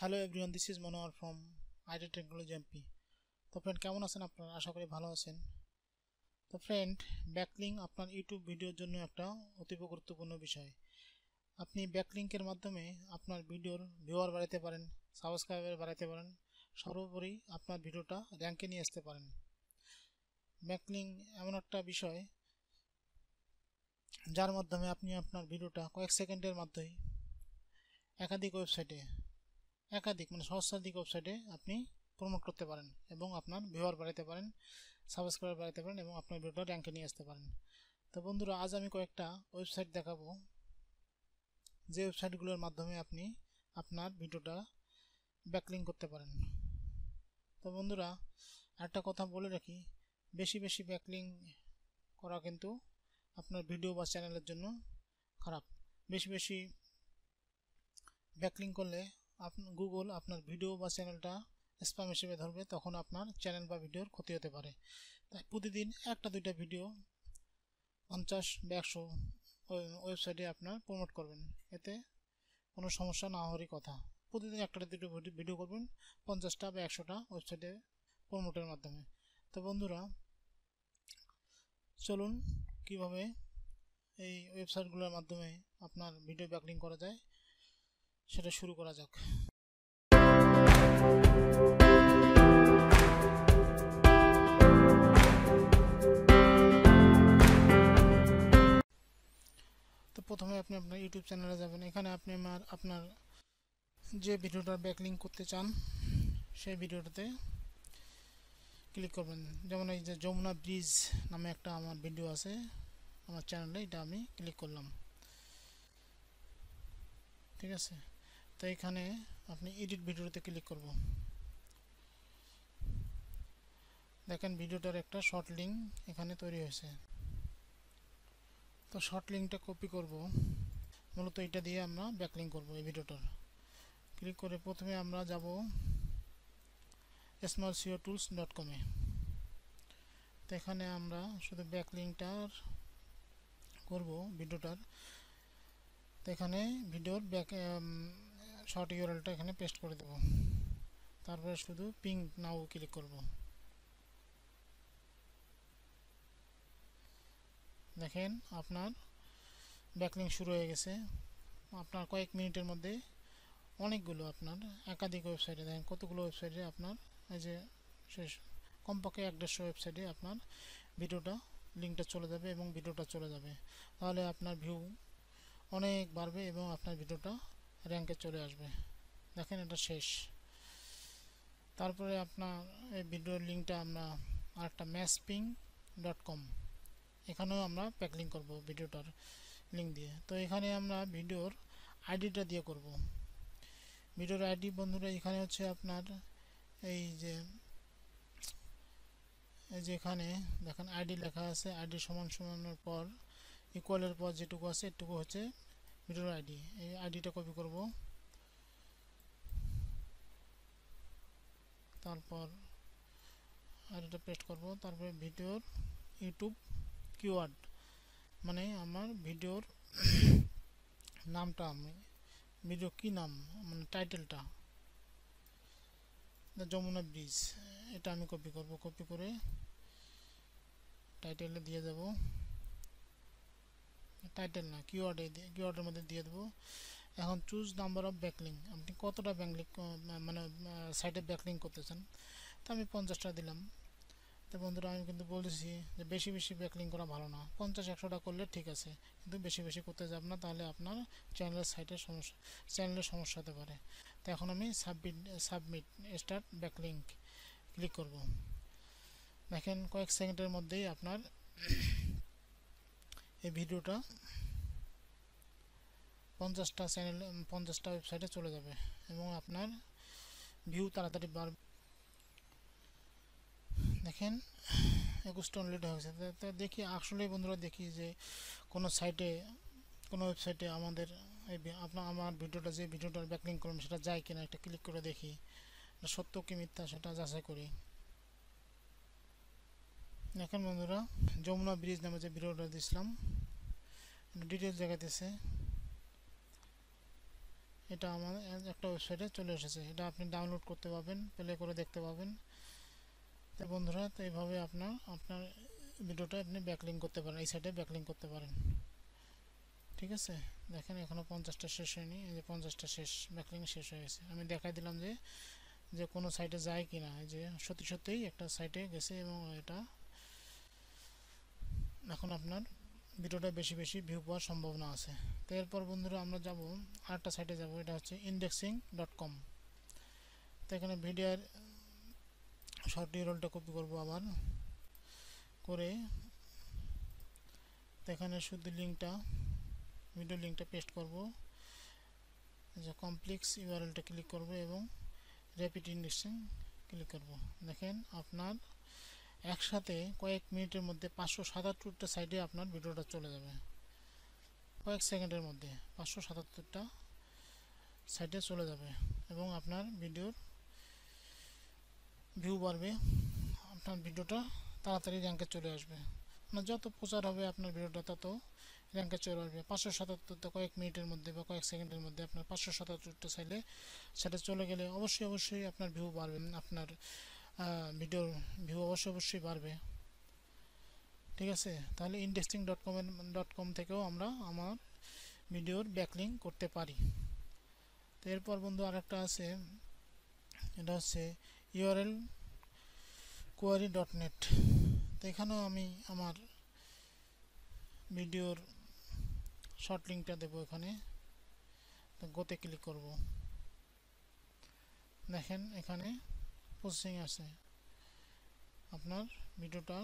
Hello everyone this is Monowar from IT technology MP তো friend কেমন আছেন আপনারা? আশা করি ভালো আছেন। তো ফ্রেন্ড ব্যাকলিং আপনার ইউটিউব ভিডিওর জন্য একটা অতীব গুরুত্বপূর্ণ বিষয়। আপনি ব্যাকলিংকের মাধ্যমে আপনার ভিডিওর ভিউয়ার বাড়াতে পারেন সাবস্ক্রাইবার বাড়াতে পারেন, সর্বোপরি আপনার ভিডিওটা র্যাঙ্কে নিয়ে আসতে পারেন। ব্যাকলিং এমন একটা বিষয় যার মাধ্যমে আপনি আপনার ভিডিওটা কয়েক সেকেন্ডের মাধ্যমে একাধিক ওয়েবসাইটে একাধিক মানে সহস্রাধিক ওয়েবসাইটে আপনি প্রমোট করতে পারেন এবং আপনার ভিউয়ার বাড়াতে পারেন সাবস্ক্রাইবার বাড়াতে পারেন এবং আপনার ভিডিওটা র্যাঙ্কে নিয়ে আসতে পারেন। তো বন্ধুরা, আজ আমি কয়েকটা ওয়েবসাইট দেখাবো। যে ওয়েবসাইটগুলোর মাধ্যমে আপনি আপনার ভিডিওটা ব্যাকলিং করতে পারেন। তো বন্ধুরা একটা কথা বলে রাখি, বেশি বেশি ব্যাকলিং করা কিন্তু আপনার ভিডিও বা চ্যানেলের জন্য খারাপ। বেশি বেশি ব্যাকলিং করলে গুগল আপনার ভিডিও বা চ্যানেলটা স্প্যাম হিসেবে ধরবে, তখন আপনার চ্যানেল বা ভিডিওর ক্ষতি হতে পারে। তাই প্রতিদিন একটা দুইটা ভিডিও পঞ্চাশ বা একশো ওয়েবসাইটে আপনার প্রমোট করবেন। এতে কোনো সমস্যা না হওয়ারই কথা। প্রতিদিন একটা দুটো ভিডিও করবেন, পঞ্চাশটা বা একশোটা ওয়েবসাইটে প্রমোটের মাধ্যমে। তো বন্ধুরা, চলুন কীভাবে এই ওয়েবসাইটগুলোর মাধ্যমে আপনার ভিডিও ব্যাকলিং করা যায়। সেটা শুরু করা যাক। তো প্রথমে আপনি আপনার ইউটিউব চ্যানেলে যাবেন। এখানে আপনি আমার, আপনার যে ভিডিওটা ব্যাকলিং করতে চান, সেই ভিডিওটাতে ক্লিক করবেন। যেমন এই যে যমুনা ব্রিজ নামে একটা আমার ভিডিও আছে, আমার চ্যানেলে এটা আমি ক্লিক করলাম। ঠিক আছে? তো এখানে আপনি এডিট ভিডিওতে ক্লিক করব। দেখেন ভিডিওটার একটা শর্ট লিঙ্ক এখানে তৈরি হয়েছে। তো শর্ট লিঙ্কটা কপি করব। মূলত এটা দিয়ে আমরা ব্যাকলিং করব এই ভিডিওটার। ক্লিক করে প্রথমে আমরা যাব স্মল সিও টুলস ডট কমে তো এখানে আমরা শুধু ব্যাকলিংটার করব ভিডিওটার। তো এখানে ভিডিওর ব্যাক শর্ট ইউরএলটা এখানে পেস্ট করে দেব। তারপরে শুধু পিং নাও ক্লিক করব। দেখেন আপনার ব্যাকলিং শুরু হয়ে গেছে। আপনার কয়েক মিনিটের মধ্যে অনেকগুলো আপনার একাধিক ওয়েবসাইটে দেখেন কতগুলো ওয়েবসাইটে আপনার এই যে শেষ কমপক্ষে এক দেড়শো ওয়েবসাইটে আপনার ভিডিওটা লিঙ্কটা চলে যাবে এবং ভিডিওটা চলে যাবে। তাহলে আপনার ভিউ অনেক বাড়বে এবং আপনার ভিডিওটা র্যাঙ্কে চলে আসবে। দেখেন এটা শেষ। তারপরে আপনার এই ভিডিওর লিঙ্কটা আমরা আরেকটা ম্যাসপিং ডট কম এখানেও আমরা প্যাকলিং করব ভিডিওটার লিঙ্ক দিয়ে। তো এখানে আমরা ভিডিওর আইডিটা দিয়ে করব। ভিডিওর আইডি বন্ধুরা, এখানে হচ্ছে আপনার এই যে এই যে এখানে দেখেন আইডি লেখা আছে। আইডি সমান সমানের পর ইকুয়ালের পর যেটুকু আছে, এটুকু হচ্ছে ভিডিওর আইডি এই আইডিটা কপি করব। তারপর আইডিটা পেস্ট করব। তারপরে ভিডিওর ইউটিউব কিওয়ার্ড মানে আমার ভিডিওর নামটা আমি ভিডিও কি নাম মানে টাইটেলটা যমুনা ব্রিজ এটা আমি কপি করব। কপি করে টাইটেলে দিয়ে দেব। টাইটেল না কিওয়ার্ডে কিওয়ার্ডের মধ্যে দিয়ে দেবো। এখন চুজ নাম্বার অফ ব্যাকলিং আপনি কতটা ব্যাকলিং মানে সাইটে ব্যাকলিং করতে চান তো আমি পঞ্চাশটা দিলাম। তো বন্ধুরা, আমি কিন্তু বলেছি যে বেশি বেশি ব্যাকলিং করা ভালো না। পঞ্চাশ, একশোটা করলে ঠিক আছে। কিন্তু বেশি বেশি করতে যাব না, তাহলে আপনার চ্যানেলের সাইটের সমস্যা চ্যানেলের সমস্যা হতে পারে। তো এখন আমি submit submit start backlink click করব। দেখেন কয়েক সেকেন্ডের মধ্যেই আপনার এই ভিডিওটা পঞ্চাশটা চ্যানেল পঞ্চাশটা ওয়েবসাইটে চলে যাবে এবং আপনার ভিউ তাড়াতাড়ি বাড়বে দেখেন একুশটা হয়ে গেছে। তো দেখি, আসলে বন্ধুরা দেখি যে কোনো সাইটে কোনো ওয়েবসাইটে আমাদের এই আপনার আমার ভিডিওটা যে ভিডিওটার ব্যাকলিং করুন সেটা যায় কিনা, একটা ক্লিক করে দেখি। সত্য কি মিথ্যা সেটা যাচাই করি। দেখেন বন্ধুরা, যমুনা ব্রিজ নামে যে ভিডিওটা দিয়েছিলাম ডিটেলস দেখাতেছে এটা আমার একটা ওয়েবসাইটে চলে এসেছে। এটা আপনি ডাউনলোড করতে পারবেন প্লে করে দেখতে পাবেন বন্ধুরা, তো এইভাবে আপনার আপনার ভিডিওটা আপনি ব্যাকলিং করতে পারেন, এই সাইডে ব্যাকলিং করতে পারেন। ঠিক আছে? দেখেন এখনও পঞ্চাশটা শেষ হয়নি। এই যে পঞ্চাশটা শেষ ব্যাকলিং শেষ হয়ে গেছে। আমি দেখাই দিলাম যে যে কোনো সাইটে যায় কি না এই যে সত্যি সত্যিই একটা সাইটে গেছে এবং এটা এখন আপনার ভিডিওটা বেশি বেশি ভিউ পাওয়ার সম্ভাবনা আছে। তো এরপর বন্ধুরা আমরা যাব, আরেকটা সাইটে যাব, এটা হচ্ছে ইন্ডেক্সিং ডট কম তো এখানে ভিডিওর শর্ট রোলটা কপি করব আবার করে। তো এখানে শুধু লিঙ্কটা ভিডিও লিঙ্কটা পেস্ট করব। যে কমপ্লেক্স ইউআরএলটা ক্লিক করব এবং র্যাপিড ইন্ডেক্সিং ক্লিক করব। দেখেন আপনার একসাথে কয়েক মিনিটের মধ্যে পাঁচশো সাতাত্তরটা সাইডে আপনার ভিডিওটা চলে যাবে। কয়েক সেকেন্ডের মধ্যে পাঁচশো সাতাত্তরটা সাইডে চলে যাবে এবং আপনার ভিডিওর ভিউ বাড়বে। আপনার ভিডিওটা তাড়াতাড়ি র্যাঙ্কে চলে আসবে। আপনার যত প্রচার হবে আপনার ভিডিওটা তত র্যাঙ্কে চলে আসবে। পাঁচশো সাতাত্তরটা কয়েক মিনিটের মধ্যে বা কয়েক সেকেন্ডের মধ্যে আপনার পাঁচশো সাতাত্তরটা সাইডে, সেটা চলে গেলে অবশ্যই অবশ্যই আপনার ভিউ বাড়বে। আপনার ভিডিওর ভিউ অবশ্যই অবশ্যই বাড়বে। ঠিক আছে? তাহলে indexing dot com dot com থেকেও আমরা আমার ভিডিওর ব্যাকলিং করতে পারি। তো এরপর বন্ধু আরেকটা আছে, এটা হচ্ছে ইউআরএল কোয়ারি ডট নেট তো এখানেও আমি আমার ভিডিওর শর্ট লিঙ্কটা দেবো এখানে। গোতে ক্লিক করব। দেখেন এখানে প্রসেসিং আছে। আপনার ভিডিওটা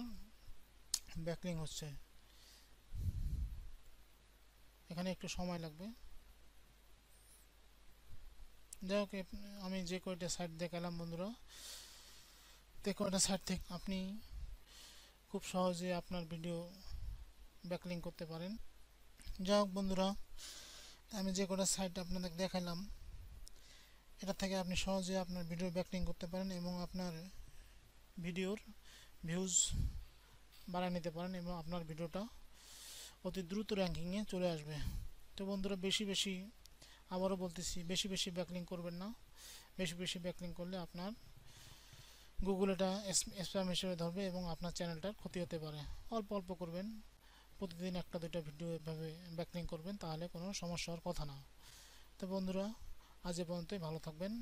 ব্যাকলিং হচ্ছে। এখানে একটু সময় লাগবে। যাই হোক আমি যে কয়টা সাইট দেখালাম বন্ধুরা, যে কয়টা সাইট থেকে আপনি খুব সহজে আপনার ভিডিও ব্যাকলিং করতে পারেন। যাই হোক বন্ধুরা, আমি যে কটা সাইট আপনাদের দেখালাম এটা থেকে আপনি সহজে আপনার ভিডিও ব্যাকলিং করতে পারেন এবং আপনার ভিডিওর ভিউজ বাড়ায় নিতে পারেন এবং আপনার ভিডিওটা অতি দ্রুত র্যাঙ্কিংয়ে চলে আসবে। তো বন্ধুরা, বেশি বেশি আবারও বলতেছি, বেশি বেশি ব্যাকলিং করবেন না। বেশি বেশি ব্যাকলিং করলে আপনার গুগল এটা স্প্যাম হিসেবে ধরবে এবং আপনার চ্যানেলটার ক্ষতি হতে পারে। অল্প অল্প করবেন, প্রতিদিন একটা দুইটা ভিডিও এভাবে ব্যাকলিং করবেন, তাহলে কোনো সমস্যা হওয়ার কথা না। তো বন্ধুরা আজ এ পর্যন্তই ভালো থাকবেন।